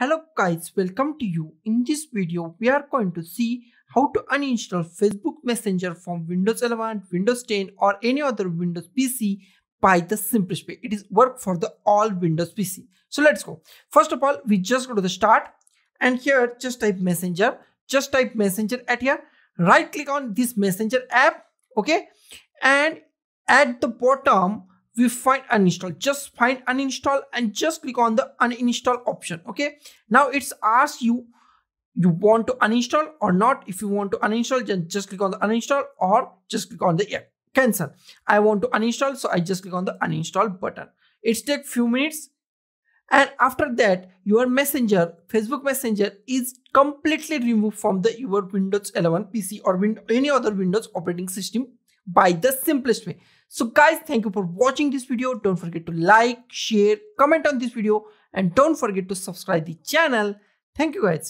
Hello guys, welcome to you. In this video, we are going to see how to uninstall Facebook Messenger from Windows 11, Windows 10 or any other Windows PC by the simplest way. It is work for the all Windows PC. So let's go. First of all, we just go to the start and here just type Messenger. Just type Messenger at here. Right click on this Messenger app. Okay. And at the bottom, we find uninstall. Just find uninstall and just click on the uninstall option okay? Now it's asked you you want to uninstall or not. If you want to uninstall then just click on the uninstall or just click on the yeah, cancel. I want to uninstall so i just click on the uninstall button. It's take few minutes. And after that your messenger facebook messenger is completely removed from the your windows 11 pc or win any other windows operating system by the simplest way so guys, thank you for watching this video. Don't forget to like, share, comment on this video and don't forget to subscribe the channel. Thank you guys.